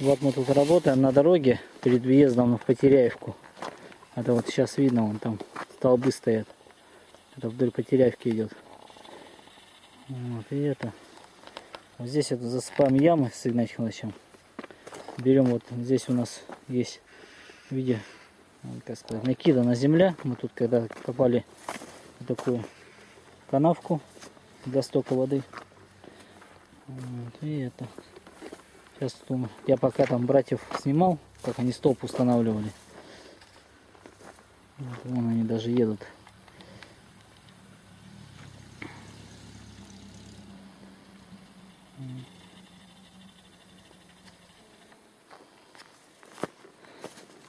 Вот мы тут работаем на дороге перед въездом в Потеряевку. Это вот сейчас видно, вон там столбы стоят. Это вдоль Потеряевки идет. Вот, и это. Вот здесь это засыпаем ямы с Игнатьем Ивановичем. Берем вот здесь у нас есть в виде, ну, как сказать, накидана земля. Мы тут когда попали в такую канавку для стока воды. Вот, и это. Сейчас тут я пока там братьев снимал, как они столб устанавливали. Вот, вон они даже едут.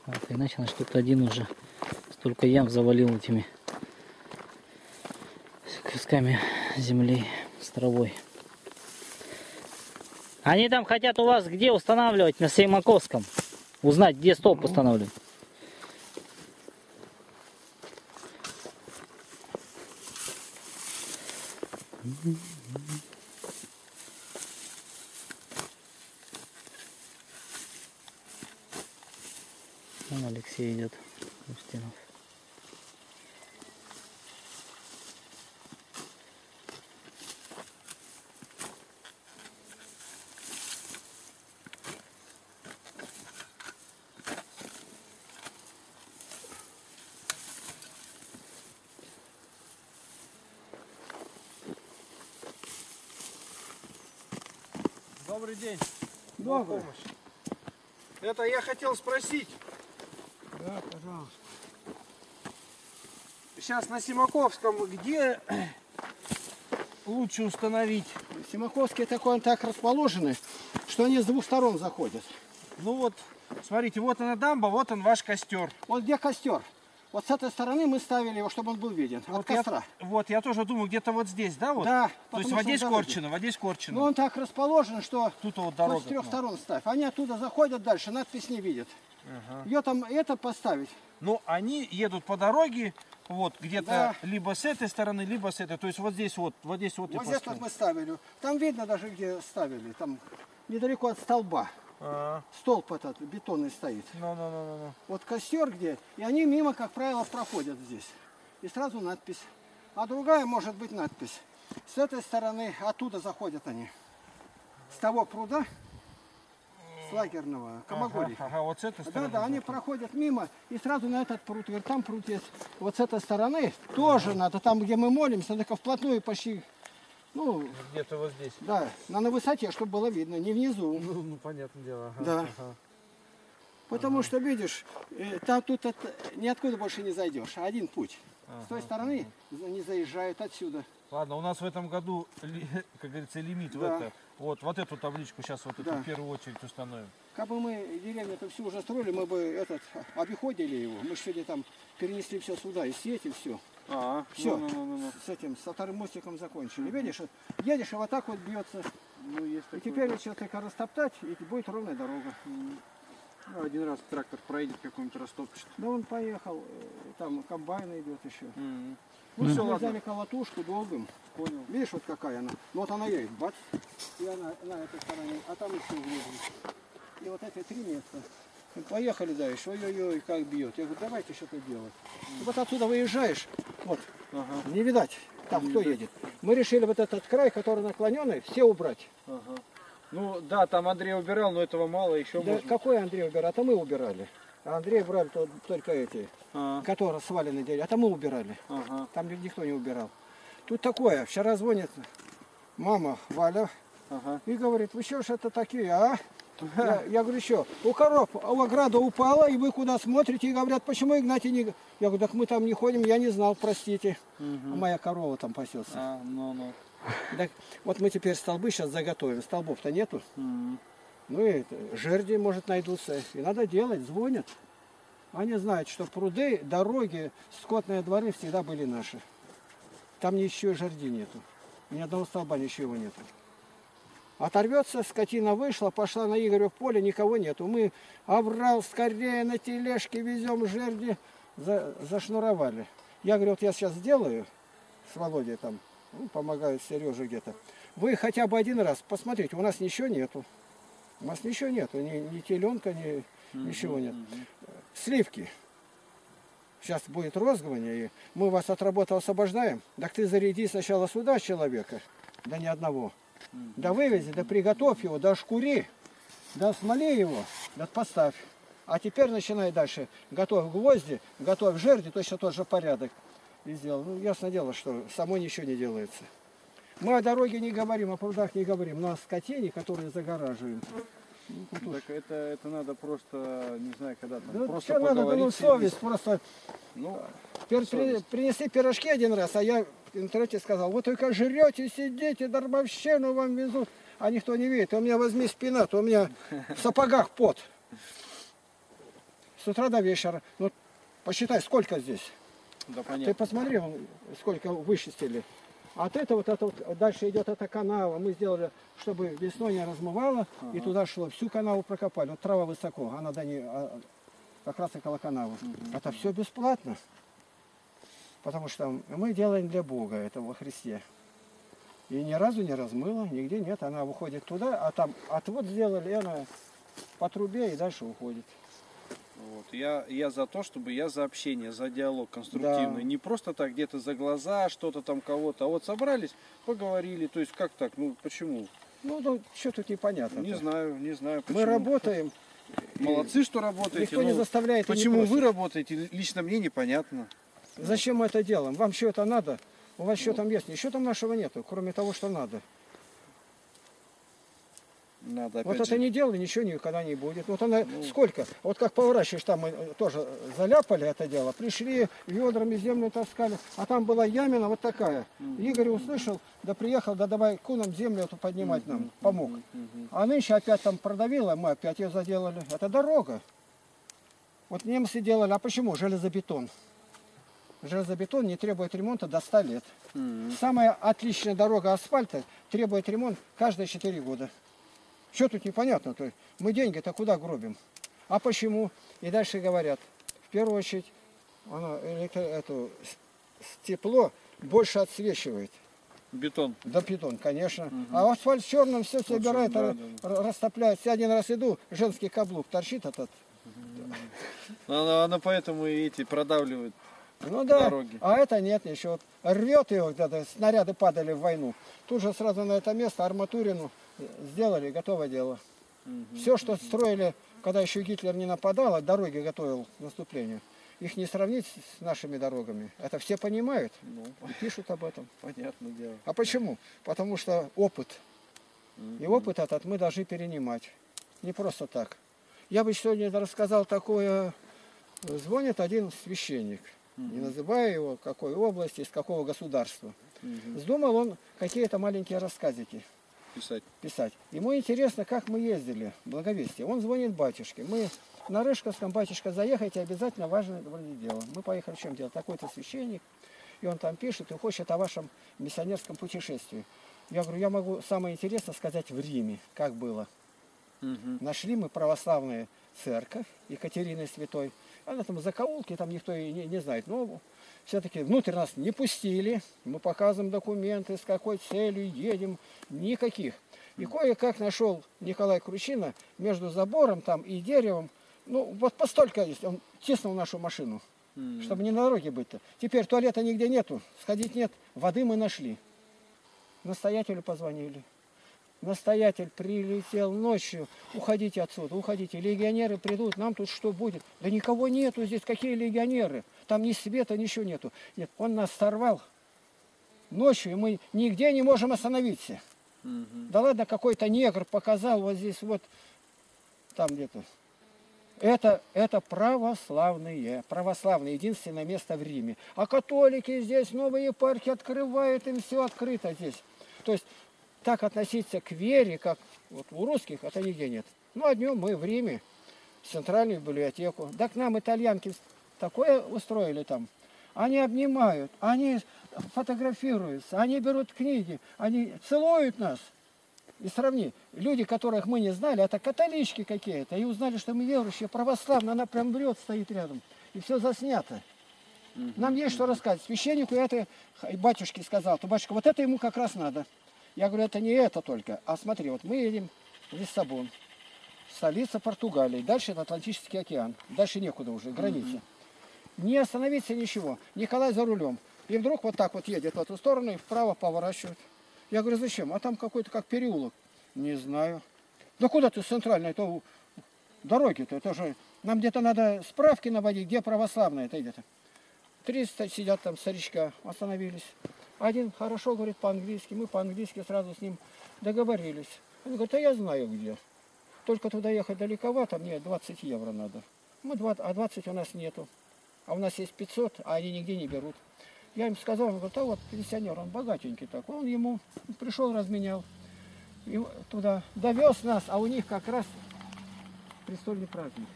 Вот, иначе наш тут один уже столько ям завалил этими кусками земли с травой. Они там хотят у вас где устанавливать на Сеймаковском? Узнать, где столб устанавливать. Вон Алексей идет. Устинов. Добрый день. Помощь. Это я хотел спросить. Да, пожалуйста. Сейчас на Симаковском где лучше установить? Симаковские такой он так расположены, что они с двух сторон заходят. Ну вот, смотрите, вот она дамба, вот он ваш костер. Вот где костер. Вот с этой стороны мы ставили его, чтобы он был виден. От Вот я, костра. вот, я тоже думаю, где-то вот здесь, да? Вот? Да, То есть что вот здесь дороги. Корчино, вот здесь Корчино. Но он так расположен, что Тут вот дорога. с трех ну. сторон ставь. Они оттуда заходят дальше, надпись не видят. Ага. Ее там это поставить. Ну, они едут по дороге, вот, где-то Да. либо с этой стороны, либо с этой. То есть вот здесь вот, вот здесь вот Вот здесь вот мы ставили. Там видно даже где ставили. Там недалеко от столба. А, Столб этот бетонный стоит. Ну, ну, ну, ну, ну. Вот костер где, и они мимо, как правило, проходят здесь. И сразу надпись. А другая может быть надпись. С этой стороны, оттуда заходят они. С того пруда, с лагерного, Камагорий. Ага, ага, вот с этой Да, стороны. да, они заходит. проходят мимо и сразу на этот пруд. Говорят, там пруд есть. Вот с этой стороны тоже надо, там, где мы молимся, только вплотную почти, ну, Где-то вот здесь. да, на, на высоте, чтобы было видно, не внизу. Ну, ну, понятное дело. Ага, Да. ага. Потому что, видишь, э, там тут от- ниоткуда больше не зайдешь, а один путь. С той Ага, стороны за- не заезжают отсюда. Ладно, у нас в этом году, как говорится, лимит в Да. это. Вот, вот эту табличку сейчас вот эту Да. в первую очередь установим. Как бы мы деревню-то всю уже строили, мы бы этот обиходили его. Мы ж сегодня там перенесли все сюда, и сеть, и все. А, Всё. Ну, ну, ну, ну. С этим, с вторым мостиком закончили. Видишь, едешь, и вот так вот бьется. Ну, есть И теперь вот сейчас только растоптать, и будет ровная дорога. Ну, один раз трактор проедет какой-нибудь растопчет. Да он поехал, э, там комбайн идет еще. М. Ну, Ну, все, мы взяли колотушку долбим. Понял. Видишь, вот какая она? Ну вот она едет, бац, и она на этой стороне, а там еще влезли. И вот эти три места. Мы поехали дальше, ой-ой-ой, как бьет. Я говорю, давайте что-то делать. И вот отсюда выезжаешь, вот, Ага, не видать, там кто едет. Мы решили вот этот край, который наклоненный, все убрать. ага. Ну, да, там Андрей убирал, но этого мало, еще Да можно. какой Андрей убирал? Это мы убирали. А Андрей брали то- только эти, А, которые свалены дерево. Это мы убирали. ага, Там никто не убирал. Тут такое, вчера звонит мама Валя, ага. И говорит, вы что ж это такие, а? Я, я говорю, что, у коров у ограда упала, и вы куда смотрите, и говорят, почему Игнатий не... Я говорю, так мы там не ходим, я не знал, простите. А моя корова там пасется. А, ну, ну. Так, вот мы теперь столбы сейчас заготовим, столбов-то нету. М. Ну и жерди, может, найдутся. И надо делать, звонят. Они знают, что пруды, дороги, скотные дворы всегда были наши. Там ничего жерди нету. Ни одного столба ничего нету. Оторвется, скотина вышла, пошла на Игорю в поле, никого нету. Мы оврал скорее на тележке везем жерди, за- зашнуровали. Я говорю, вот я сейчас сделаю с Володей там, ну, помогаю Сереже где-то. Вы хотя бы один раз посмотрите, у нас ничего нету. У нас ничего нету, ни, ни теленка, ни ничего нет. Сливки. Сейчас будет розгование, и мы вас от работы освобождаем. Так ты заряди сначала сюда человека, да ни одного. Да вывези, да приготовь его, да шкури, да смоли его, да поставь. А теперь начинай дальше. Готовь гвозди, готовь жерди, точно тот же порядок. И сделал. Ну, ясно дело, что само ничего не делается. Мы о дороге не говорим, о прудах не говорим, но о скотине, которые загораживаем. Так это, это надо просто, не знаю, когда там, Да просто что надо, ну, поговорить. совесть, просто Ну, Теперь при- принесли пирожки один раз, а я в интернете сказал, вы только жрете, сидите, дармовщину вам везут. А никто не видит. У меня возьми спина, то у меня в сапогах пот. С утра до вечера. Ну, посчитай, сколько здесь. да Ты понятно. посмотри, вон, сколько вычистили. А От этого вот это вот, дальше идет эта канава. Мы сделали, чтобы весной не размывало, и туда шло. Всю канаву прокопали. Вот трава высоко, она до нее, а, как раз около канавы. Это все бесплатно. Потому что мы делаем для Бога, это во Христе. И ни разу не размыла, нигде нет. Она выходит туда, а там отвод сделали, и она по трубе и дальше уходит. Вот. Я, я за то, чтобы я за общение, за диалог конструктивный. Да. Не просто так где-то за глаза, что-то там кого-то. А вот собрались, поговорили. То есть как так? Ну почему? Ну, ну что тут непонятно. Не знаю, не знаю. Почему. Мы работаем. Молодцы, что работаете. Никто не заставляет не Почему просит. вы работаете, лично мне непонятно. Зачем мы это делаем? Вам что это надо? У вас что там есть? Ничего там нашего нету, кроме того, что надо. Надо опять вот же- это не дело, ничего никогда не будет. Вот она сколько? Вот как поворачиваешь, там мы тоже заляпали это дело. Пришли, ведрами землю таскали, а там была ямина вот такая. Игорь услышал, да приехал, да давай куном землю эту поднимать нам, помог. А нынче опять там продавило, мы опять ее заделали. Это дорога. Вот немцы делали, а почему? Железобетон. Железобетон не требует ремонта до 100 лет. Мгм. Самая отличная дорога асфальта требует ремонт каждые 4 года. Что тут непонятно? То есть мы деньги-то куда гробим? А почему? И дальше говорят, в первую очередь, оно, электро- с- тепло больше отсвечивает. Бетон. Да бетон, конечно. А асфальт черным все собирает, да, р- растопляет. Я один раз иду, женский каблук торчит этот. Она, она поэтому и эти продавливает. Ну да, Дороги. а это нет. Вот Рвет его где-то, снаряды падали в войну. Тут же сразу на это место арматурину сделали, готово дело. Все, что строили, когда еще Гитлер не нападал, а дороги готовил к наступлению, их не сравнить с нашими дорогами. Это все понимают Ну, и пишут об этом. понятное дело. А почему? Потому что опыт. И опыт этот мы должны перенимать. Не просто так. Я бы сегодня рассказал такое. Звонит один священник. Не называя его, какой области, из какого государства. Вздумал он какие-то маленькие рассказики Писать. писать. Ему интересно, как мы ездили Благовестие. Он звонит батюшке. Мы на Рыжковском, батюшка, заехайте, обязательно важное вроде дело. Мы поехали в чем дело? Такой-то священник, и он там пишет и хочет о вашем миссионерском путешествии. Я говорю, я могу самое интересное сказать в Риме, как было. Мгм. Нашли мы православную церковь Екатерины Святой. Она там закоулки, там никто и не, не знает. Но все-таки внутрь нас не пустили. Мы показываем документы, с какой целью едем. Никаких. И кое-как нашел Николай Кручина между забором там и деревом. Ну, вот постолько есть. Он теснул нашу машину, М. чтобы не на дороге быть-то. Теперь туалета нигде нету, сходить нет. Воды мы нашли. Настоятелю позвонили. Настоятель прилетел ночью. Уходите отсюда, уходите. Легионеры придут, нам тут что будет? Да никого нету здесь, какие легионеры? Там ни света, ничего нету. Нет, он нас сорвал ночью, и мы нигде не можем остановиться. Мгм. Да ладно, какой-то негр показал вот здесь вот, там где-то. Это, это православные, православные, единственное место в Риме. А католики здесь новые епархии открывают, им все открыто здесь. То есть так относиться к вере, как вот у русских, это нигде нет. Ну, а днем мы в Риме, в центральную библиотеку. Да к нам итальянки такое устроили там. Они обнимают, они фотографируются, они берут книги, они целуют нас. И сравни, люди, которых мы не знали, это католички какие-то, и узнали, что мы верующие, православные, она прям врет, стоит рядом. И все заснято. Нам есть что рассказать. Священнику это, и батюшке сказал, то батюшка, вот это ему как раз надо. Я говорю, это не это только, а смотри, вот мы едем в Лиссабон. столица Португалии, дальше это Атлантический океан, дальше некуда уже, граница. Не остановиться ничего, Николай за рулем. И вдруг вот так вот едет в эту сторону и вправо поворачивает. Я говорю, зачем? А там какой-то как переулок. Не знаю. Да куда ты с центральной то дороги-то? Это же нам где-то надо справки наводить, где православная это где-то. 300 сидят там старичка, остановились. Один хорошо говорит по-английски, мы по-английски сразу с ним договорились. Он говорит, а я знаю где. Только туда ехать далековато, мне 20 евро надо. Мы 20, а 20 у нас нету. А у нас есть 500, а они нигде не берут. Я им сказал, он говорит, а вот пенсионер, он богатенький такой. Он ему пришел, разменял. И туда довез нас, а у них как раз престольный праздник.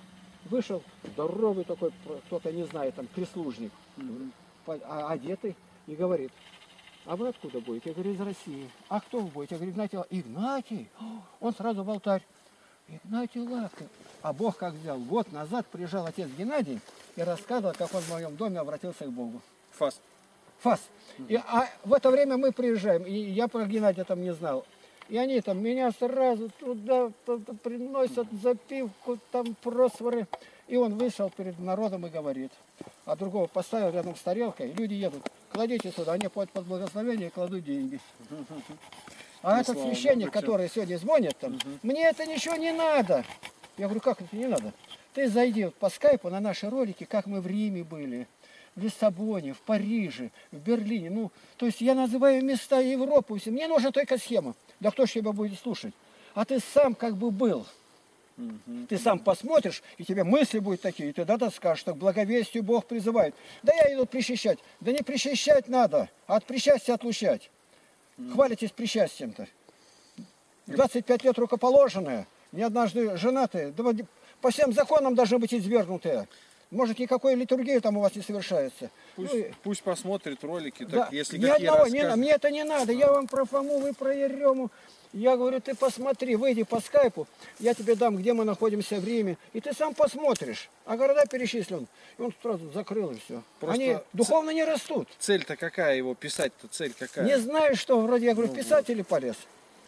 Вышел здоровый такой, кто-то не знает, там, прислужник, по- а- одетый, и говорит, а вы откуда будете? Я говорю, из России. А кто вы будете? Я говорю, Игнатий. Ла- Игнатий? Он сразу в алтарь. Игнатий Лапка. А Бог как взял? Год назад приезжал отец Геннадий и рассказывал, как он в моем доме обратился к Богу. Фас. ФАС. И, а в это время мы приезжаем, и я про Геннадия там не знал. И они там меня сразу туда приносят запивку, там просворы. И он вышел перед народом и говорит. А другого поставил рядом с тарелкой, люди едут, кладите сюда, они под, под благословение кладут деньги. А Ну, этот священник, Богу, который сегодня звонит там, мне это ничего не надо. Я говорю, как это не надо? Ты зайди вот по скайпу на наши ролики, как мы в Риме были, в Лиссабоне, в Париже, в Берлине. Ну, то есть я называю места Европы. Мне нужна только схема. Да кто ж тебя будет слушать? А ты сам как бы был. Ты сам посмотришь, и тебе мысли будут такие, и ты да скажешь, что к благовестию Бог призывает. Да я иду причащать. Да не причащать надо, а от причастия отлучать. Хвалитесь причастием-то. 25 лет рукоположенные, не однажды женатые, да по всем законам должны быть извергнутые. Может, никакой литургии там у вас не совершается. Пусть, Ну и- пусть посмотрит ролики, да, так, если ни одного, не, мне это не надо. Я вам про Фому, вы про Ерему. Я говорю, ты посмотри, выйди по скайпу, я тебе дам, где мы находимся в Риме, и ты сам посмотришь. А города перечислен. И он сразу закрыл и все. Просто Они духовно не растут. Цель-то какая его писать-то? Цель какая? Не знаю, что, вроде я говорю, в писатели полез.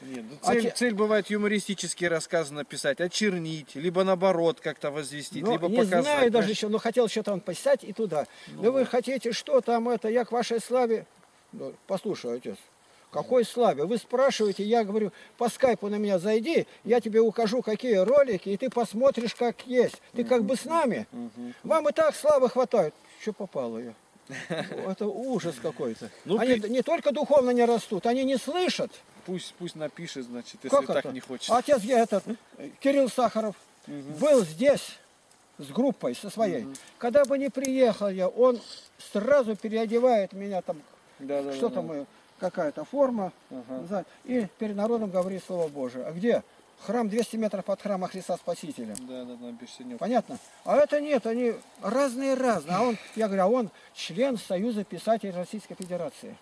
Нет, ну, А цель, цель бывает юмористические рассказы написать, очернить, либо наоборот как-то возвестить, Ну, либо не показать. знаю даже знаешь. еще, но хотел что-то он писать и туда. да вы хотите, что там это, я к вашей славе. Ну, послушай, отец, какой славе? Вы спрашиваете, я говорю, по скайпу на меня зайди, я тебе укажу, какие ролики, и ты посмотришь, как есть. Ты как бы с нами. Вам и так славы хватает. Что попало я? Это ужас какой-то. Ну, они ты- не только духовно не растут, они не слышат. Пусть, пусть напишет, значит, если Как так это? не хочет. Отец я этот, Кирилл Сахаров, был здесь с группой, со своей. Когда бы не приехал я, он сразу переодевает меня там, Да, да, что да, там, да. какая-то форма, Ага. и перед народом говорит Слово Божие. А где? Храм 200 метров от храма Христа Спасителя. Да, да, на Берсенев. Понятно? А это нет, они разные-разные. А он, я говорю, а он член Союза писателей Российской Федерации.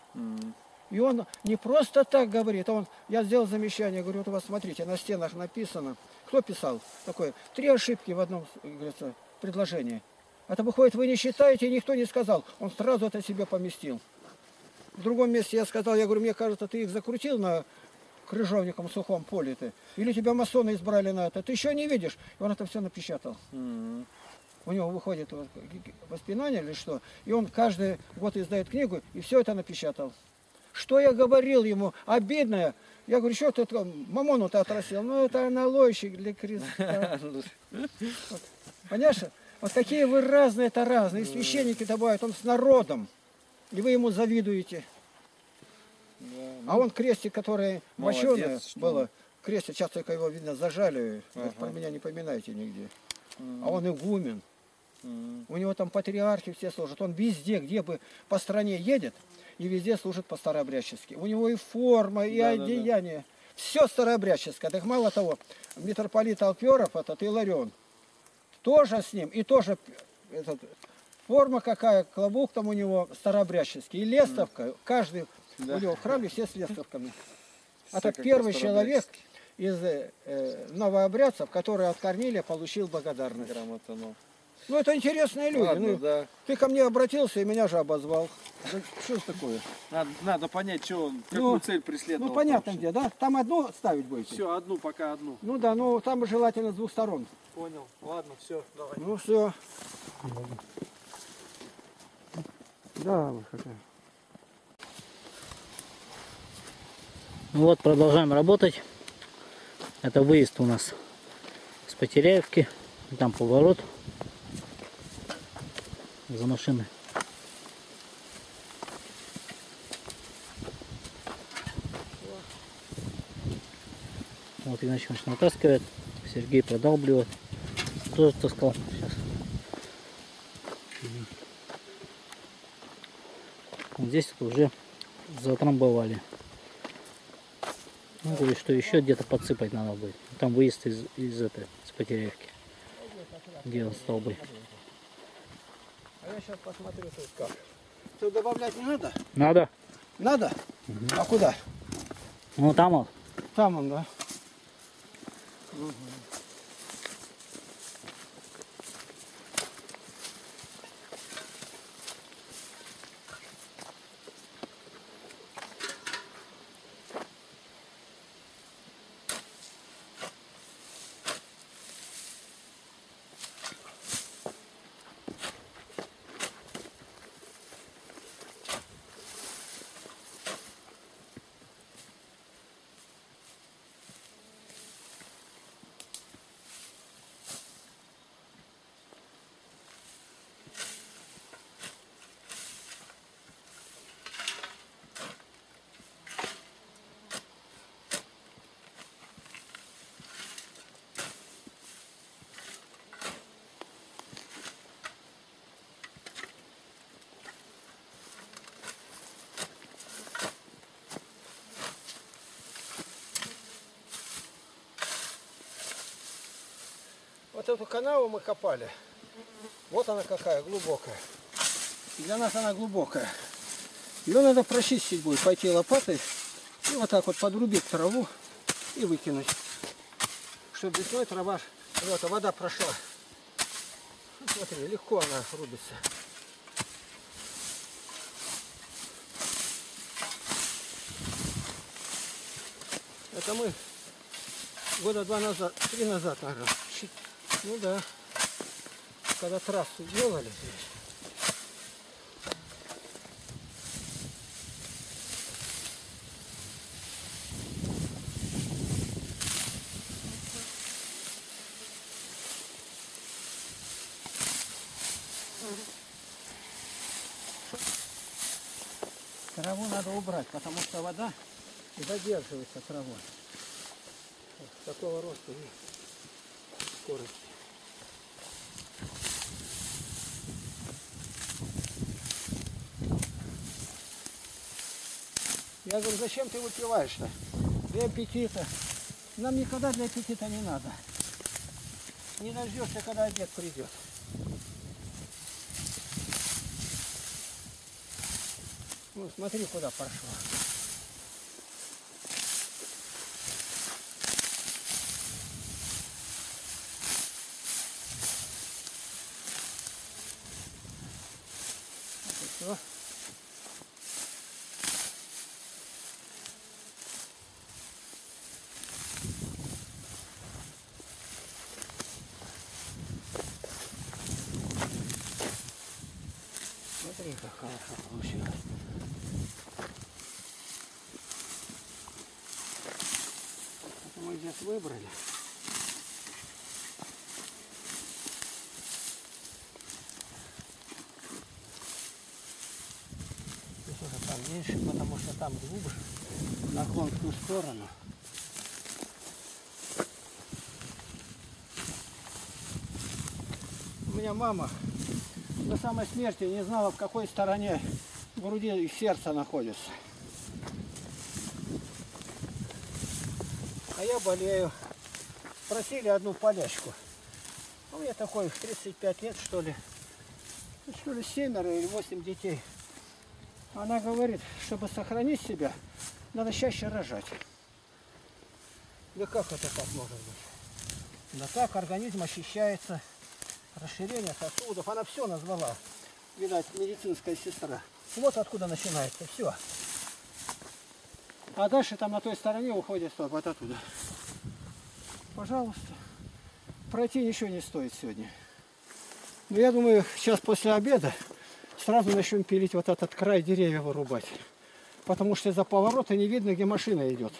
И он не просто так говорит, а он, я сделал замечание, говорю, вот у вас, смотрите, на стенах написано, кто писал такое, три ошибки в одном, говорится, предложении. Это выходит, вы не считаете, и никто не сказал. Он сразу это себе поместил. В другом месте я сказал, я говорю, мне кажется, ты их закрутил на крыжовником сухом поле ты. Или тебя масоны избрали на это. Ты еще не видишь. И он это все напечатал. У него выходит вот воспоминание или что. И он каждый год издает книгу и все это напечатал. Что я говорил ему? Обидное. Я говорю, что ты мамону-то отрастил? Ну, это аналойщик для креста. Понимаешь? Вот какие вы разные, это разные. И священники добавят, он с народом. И вы ему завидуете. А он крестик, который что было, крестик, сейчас только его, видно, зажали. Ага. Про меня не поминайте нигде. А он игумен. У него там патриархи все служат. Он везде, где бы по стране едет, и везде служит по-старообрядчески. У него и форма, и Да, да, да. одеяние. Все старообрядческое. Так мало того, митрополит Алперов, этот Иларион, тоже с ним, и тоже этот, форма какая, клобук там у него старообрядческий, и лестовка. Каждый Да. у него в храме все с лестовками. Все Это как первый человек из э, новообрядцев, который от Корнилия получил благодарность. Грамота, ну. Ну это интересные люди. Ладно, ну, да. Ты ко мне обратился и меня же обозвал. Да что ж такое? Надо, надо понять, что он, какую Ну, цель преследовал. Ну понятно где, да? Там одну ставить будете? Все, одну, пока одну. Ну да, ну там желательно с двух сторон. Понял. Ладно, все, давай. Ну все. Да, вот какая. Ну вот, продолжаем работать. Это выезд у нас с Потеряевки. Там поворот за машиной. Вот Игнатьевич натаскивает. Сергей продалбливает. Тоже таскал. Сейчас. Вот здесь вот уже затрамбовали. Ну, говорит, что еще где-то подсыпать надо будет. Там выезд из, из этой, с Потеряевки. Где он столбы. Я сейчас посмотрю тут как. Тут добавлять не надо? Надо. Надо? А куда? Ну там вот. Там он, да. Вот эту канаву мы копали. Вот она какая, глубокая. Для нас она глубокая. Ее надо прочистить будет, пойти лопатой и вот так вот подрубить траву и выкинуть. Чтобы весной трава, вот, вода прошла. Ну, смотри, легко она рубится. Это мы года два назад, три назад, наверное. Ну да. Когда трассу делали здесь. Траву надо убрать, потому что вода задерживается травой. Такого роста и скорости. Я говорю, зачем ты выпиваешь-то? Для аппетита. Нам никогда для аппетита не надо. Не дождешься, когда обед придет. Ну, смотри, куда пошла. Вот и всё. Смотри, как хорошо получилось. Это мы здесь выбрали. Здесь уже там меньше, потому что там глубже. Наклон в ту сторону. У меня мама до самой смерти не знала, в какой стороне груди и сердца находится. А я болею. Просили одну полячку. У меня такой в 35 лет, что ли. Ну, Что ли, семеро или восемь детей. Она говорит, чтобы сохранить себя, надо чаще рожать. Да как это так может быть? Да так, организм очищается, расширение сосудов. Она все назвала. Видать, медицинская сестра. Вот откуда начинается все. А дальше там на той стороне уходит стоп, вот оттуда. Пожалуйста. Пройти ничего не стоит сегодня. Но я думаю, сейчас после обеда сразу начнем пилить вот этот край деревья вырубать. Потому что за поворота не видно, где машина идет.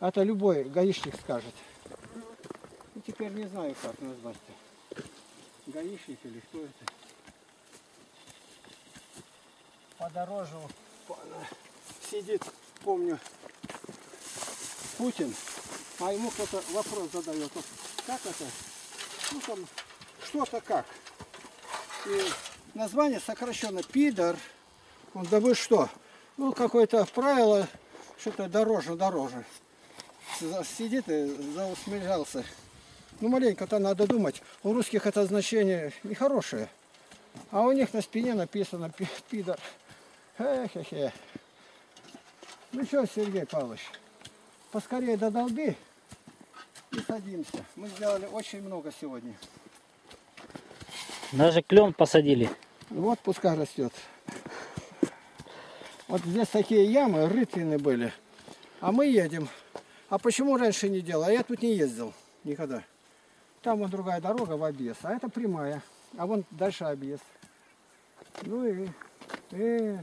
Это любой гаишник скажет. И теперь не знаю, как назвать-то. Гаишник или кто это. Подорожил. Сидит, помню, Путин, а ему кто-то вопрос задает. Вот Как это? Ну там, что-то как. И название сокращенно пидор. Он, да вы что? Ну, какое-то правило, что-то дороже, дороже. Сидит и заусмеялся. Ну, маленько-то надо думать. У русских это значение нехорошее. А у них на спине написано пи- пидор. Хе-хе-хе. Ну что, Сергей Павлович, поскорее додолби и садимся. Мы сделали очень много сегодня. Даже клен посадили. Вот пускай растет. Вот здесь такие ямы рытвины были. А мы едем. А почему раньше не делал? А я тут не ездил никогда. Там вот другая дорога в объезд, а это прямая. А вон дальше объезд. Ну и, и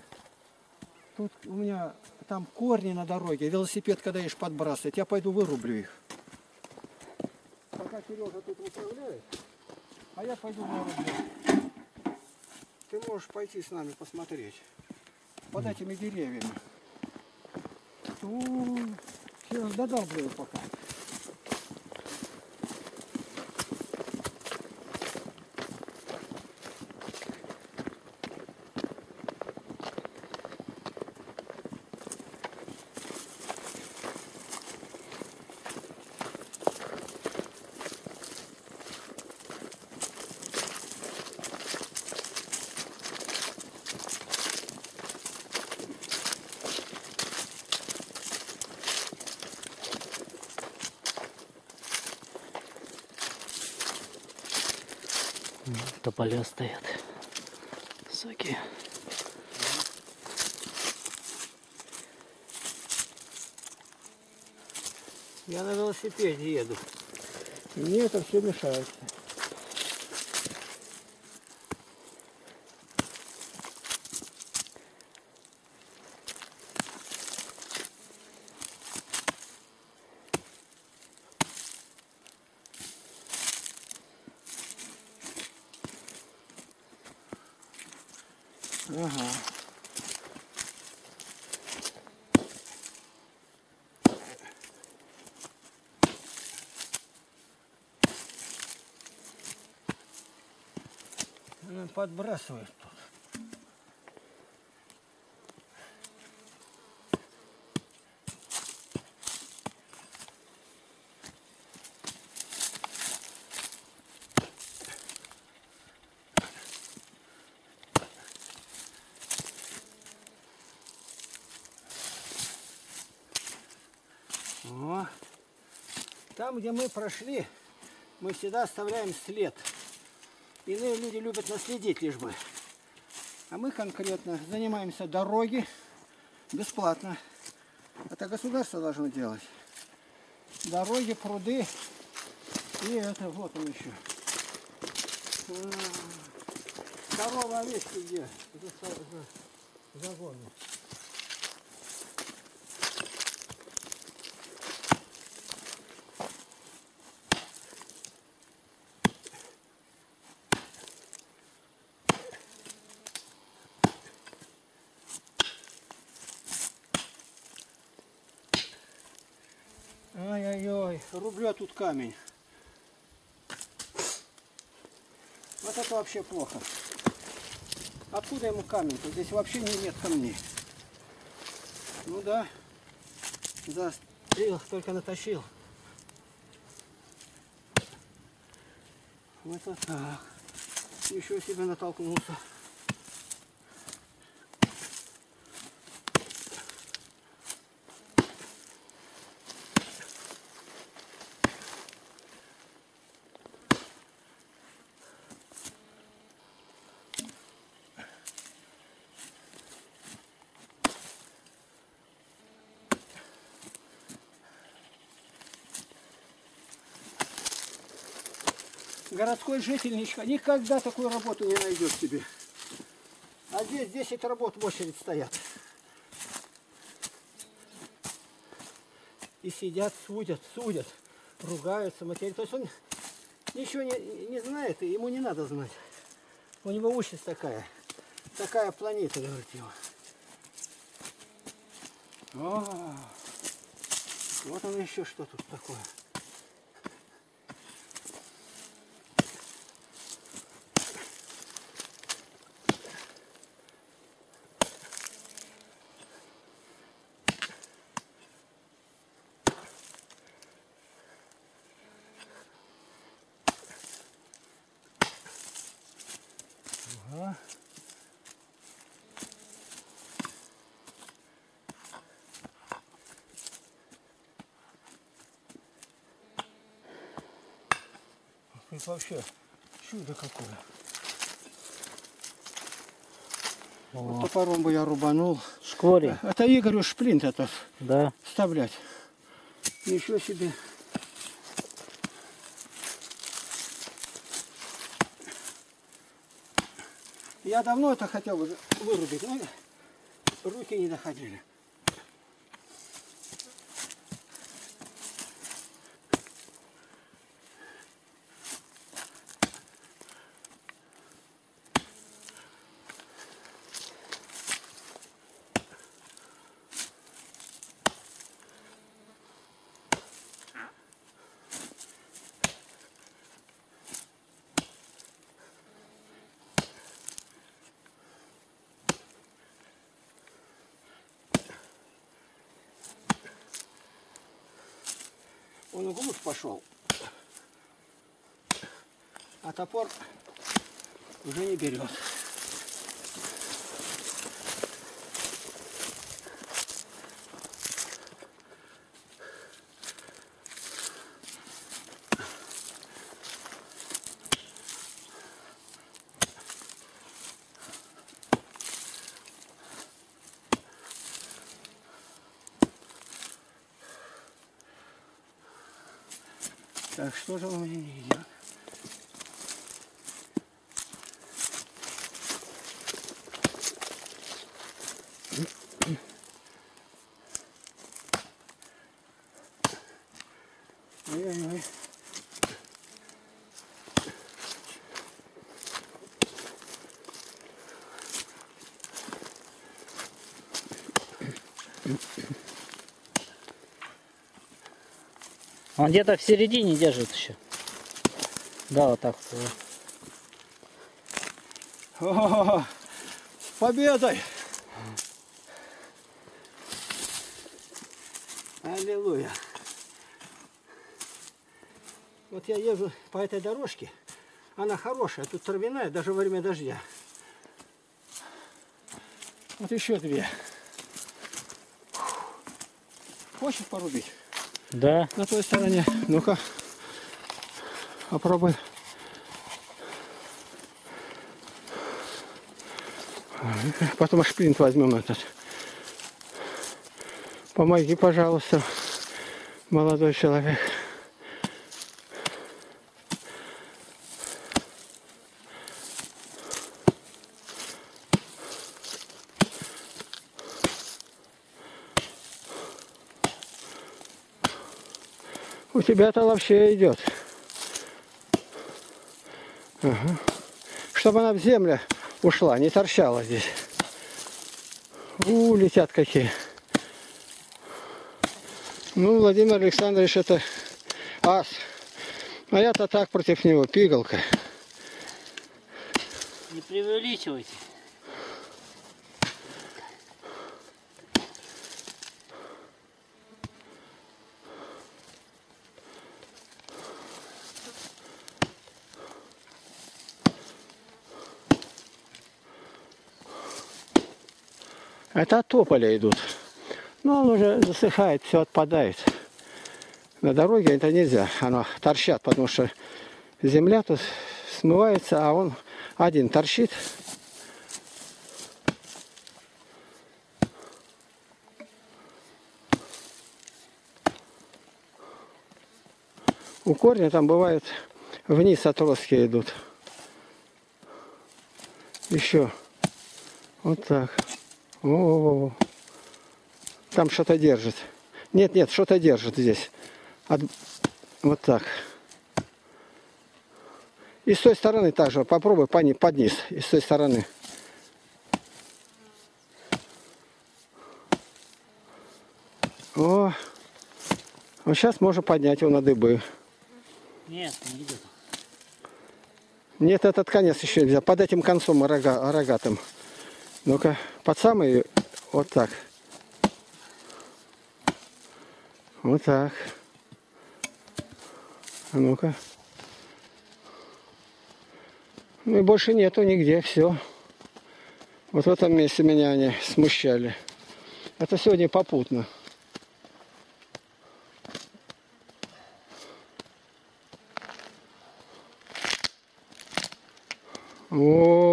тут у меня там корни на дороге. Велосипед, когда ешь подбрасывать, я пойду вырублю их. Пока Сережа тут управляет, а я пойду вырублю. Ты можешь пойти с нами посмотреть. Под этими деревьями. Все, додалбливаю пока. Тополя стоят. Высокие. Я на велосипеде еду. Мне это все мешает. Ага. Она подбрасывает тут. Там, где мы прошли, мы всегда оставляем след. Иные люди любят наследить лишь бы. А мы конкретно занимаемся дороги бесплатно. Это государство должно делать. Дороги, пруды. И это вот он еще. А, Корова, овечки где? За, со- за, загоны. Ай-яй-яй, рублю тут камень. Вот это вообще плохо. Откуда ему камень-то? Здесь вообще не- нет камней. Ну да. Застрел, только натащил. Вот так. Еще себе натолкнулся. Городской житель никогда такую работу не найдет себе. А здесь 10 работ в очередь стоят. И сидят, судят, судят, ругаются, матерят. То есть он ничего не, не знает, и ему не надо знать. У него участь такая. Такая планета, говорит его. О, вот он еще что тут такое. Это вообще чудо какое. Вот О, топором бы я рубанул. шкоре, Это Игорю шплинт этот да. вставлять. Ничего себе. Я давно это хотел вырубить, но руки не доходили. Он глубь пошел. А топор уже не берет. Так, что же у меня не идет? Ой-ой-ой. Он где-то в середине держит еще. Да, вот так вот. Победой! Аллилуйя! Вот я езжу по этой дорожке, она хорошая, тут травяная, даже во время дождя. Вот еще две. Хочешь порубить? Да. На той стороне. Ну-ка. Попробуй. Потом шплинт возьмем этот. Помоги, пожалуйста, молодой человек. У тебя-то вообще идет. Ага. Чтобы она в землю ушла, не торчала здесь. У, летят какие. Ну, Владимир Александрович, это ас. А я-то так против него, пигалка. Не преувеличивайте. Это от тополя идут. Но он уже засыхает, все отпадает. На дороге это нельзя, оно торчат, потому что земля тут смывается, а он один торчит. У корня там бывает Вниз отростки идут. Еще. Вот так. О, Там что-то держит. Нет, нет, что-то держит здесь. От- Вот так. И с той стороны также. Попробуй пони- под низ. И с той стороны. О, вот сейчас можно поднять его на дыбы. Нет, не идет. Нет, этот конец еще нельзя. Под этим концом рога, рогатым. Ну-ка, под самый, вот так. Вот так. А ну-ка. Ну и больше нету нигде, все. Вот в этом месте меня они смущали. Это сегодня попутно. О,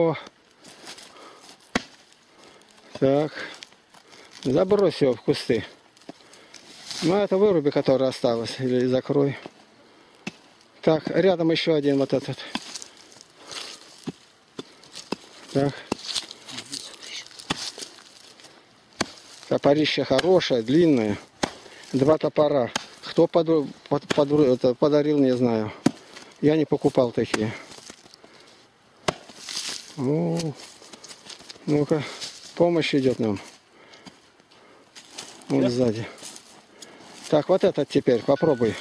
так, забрось его в кусты. Ну, это выруби, которая осталась, или закрой. Так, рядом еще один вот этот. Так. Топорище хорошее, длинное. Два топора. Кто поду- под- под- это подарил, не знаю. Я не покупал такие. О, ну-ка, помощь идет нам. Да? сзади. Так, вот этот теперь попробуй.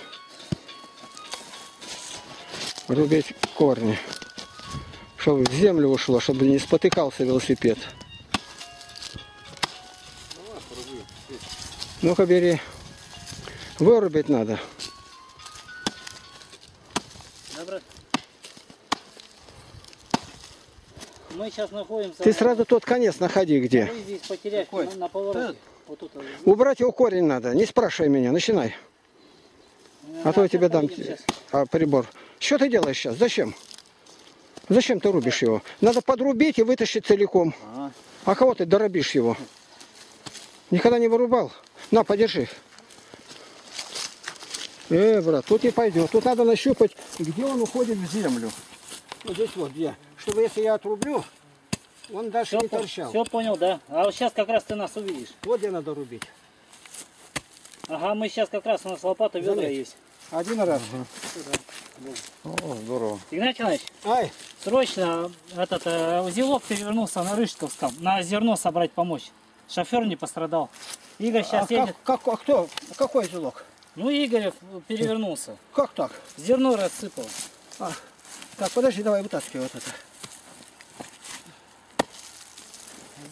Рубить корни. Чтобы в землю ушло, чтобы не спотыкался велосипед. Ну-ка, бери. Вырубить надо. Да, брат? Мы сейчас находимся... Ты сразу тот конец находи где. Вы здесь Какой? на, на повороте. Вот тут. вот. Убрать его корень надо. Не спрашивай меня, начинай. А то я тебе дам а, прибор. Что ты делаешь сейчас? Зачем? Зачем ты рубишь его? Надо подрубить и вытащить целиком. А, А кого ты доробишь его? Никогда не вырубал? На, подержи. Э, брат, тут не пойдет. Тут надо нащупать, где он уходит в землю. Вот здесь вот где. Чтобы если я отрублю, он дальше Все, не торчал. понял, да. А вот сейчас как раз ты нас увидишь. Вот где надо рубить. Ага, мы сейчас как раз у нас лопата ведра Заметь. есть. Один раз. о, здорово. Игнатий Иванович, Ай, срочно этот э, узелок перевернулся на Рыжковском. На зерно собрать помочь. Шофер не пострадал. Игорь сейчас а едет. как, как, а кто? Какой узелок? Ну, Игорь перевернулся. Как так? Зерно рассыпал. А, так, подожди, давай вытаскивай вот это.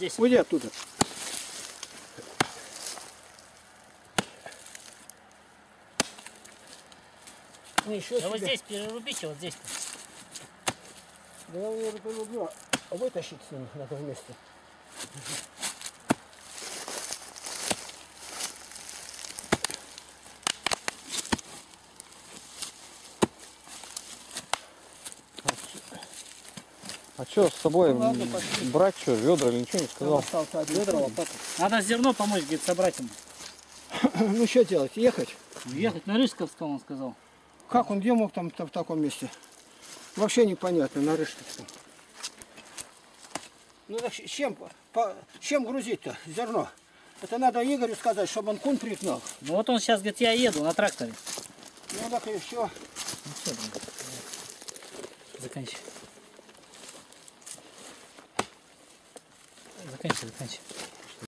Здесь. Уйди оттуда. Ну, еще Да вот здесь перерубите, вот здесь. Да я его люблю. Вытащить с ним надо вместе. Что с собой Ну ладно, пошли. брать что, ведра или ничего не Там сказал? Ведра, лопата. Надо зерно помочь, говорит, собрать ему. Ну что делать? Ехать? Ехать на Рыжковском, он сказал. Как он где мог там в таком месте? Вообще непонятно, на Рыштовском. Ну так чем, по- чем грузить-то зерно? Это надо Игорю сказать, чтобы он кун пригнал. Ну вот он сейчас говорит, я еду на тракторе. Ну так и все. Ну все, блин. Заканчивай. Заканчивай, заканчивай.